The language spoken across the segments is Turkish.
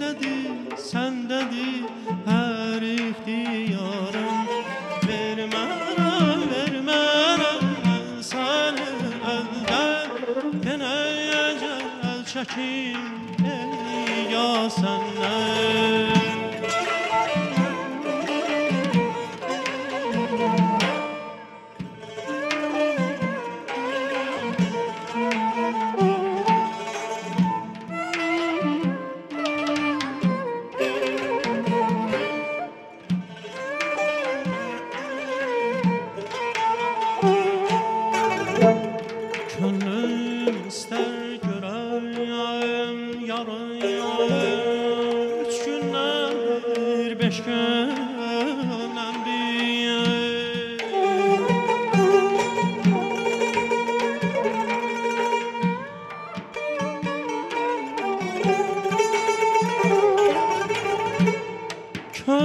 Səndədir, səndədir Hər ixtiyarım Vermərəm, vermərəm Mən səni əldən Denəyəcək əl çəkim Ey ya səndən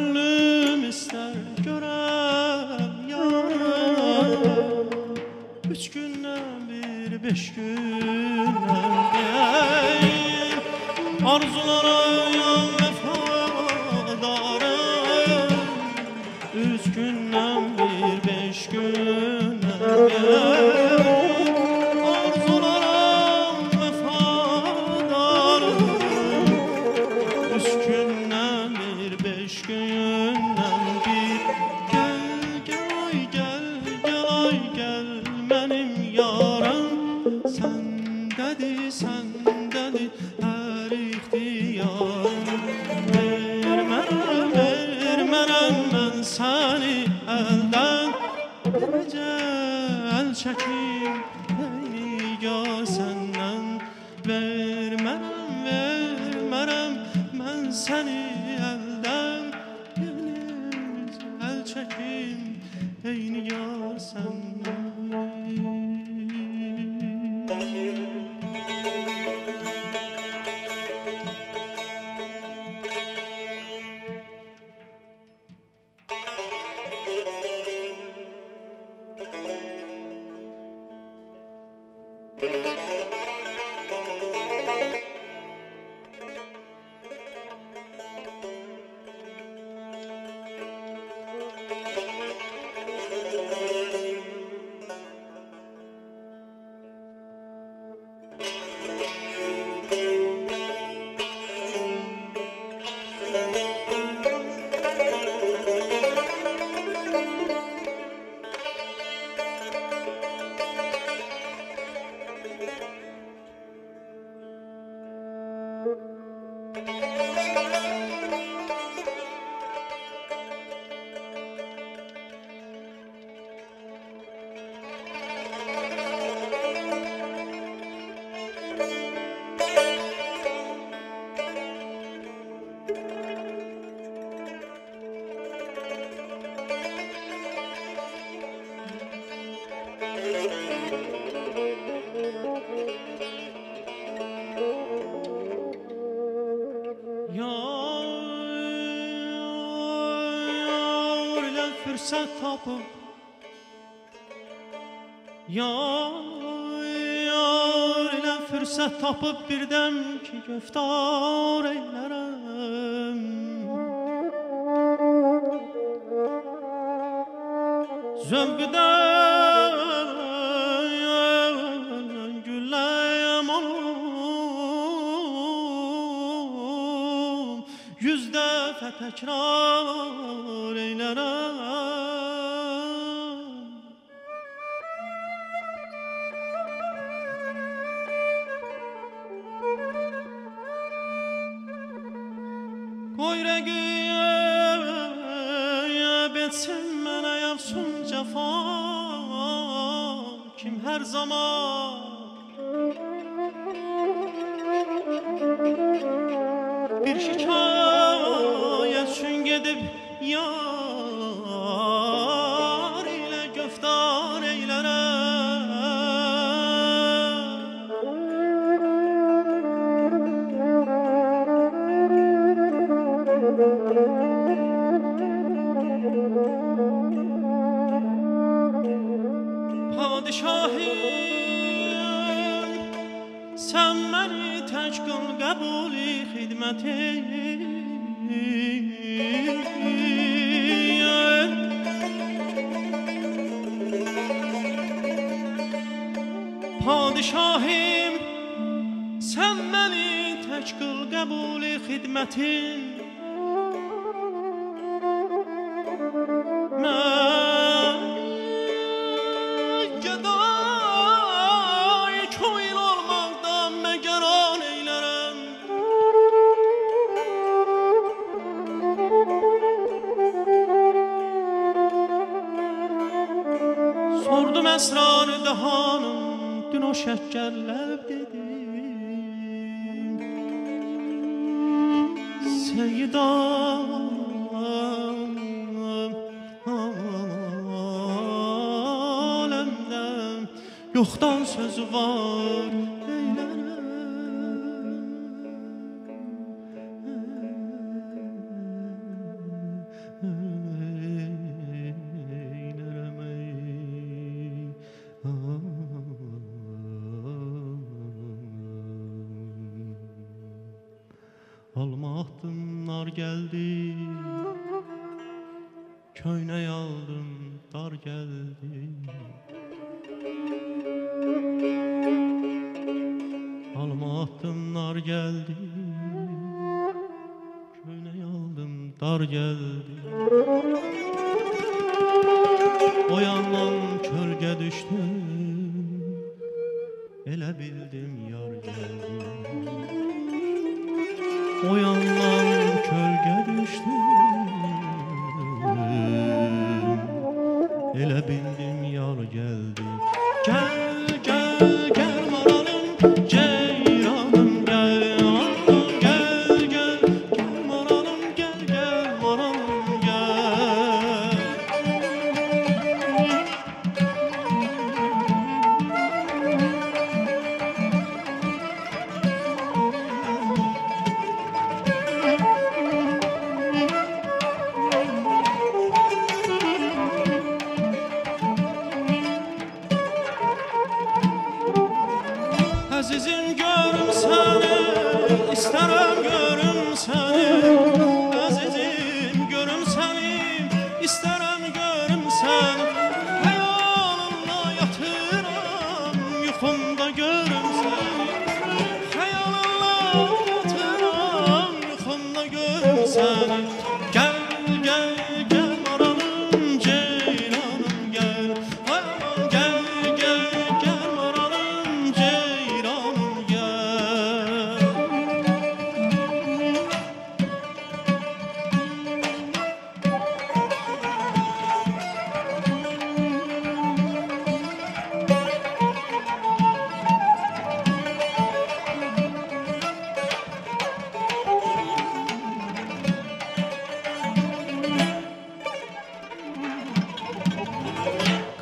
Könlüm ister görem yarın Üç günden bir, beş günden bir. Arzulara çekin Ey ya senden Vermerem vermerem ben seni elden Yenir el çekin Ey ya senden Yar ilə fürsət tapıb Yar, yar ilə fürsət tapıb birdən ki göftar eylərəm Zövqdən tekrar eylerem Koy regiye betsin mene yapsun cefa. Kim her zaman یار اله گفتار پادشاهی سر مانی تاج گل قبولی خدمت. padişahim sen beni teşkil kabul hizmetin Sordum əsrarı dəhanım Dün o şəhkərləb dedi Seyyidam Aləmdə Yoxdan sözü var. bahar geldi. Köyne yaldım dar geldi. Alma attım nar geldi. Köyne yaldım dar geldi. O yandan kölge düştüm Elə bildim ya 风的月。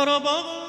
Karabağ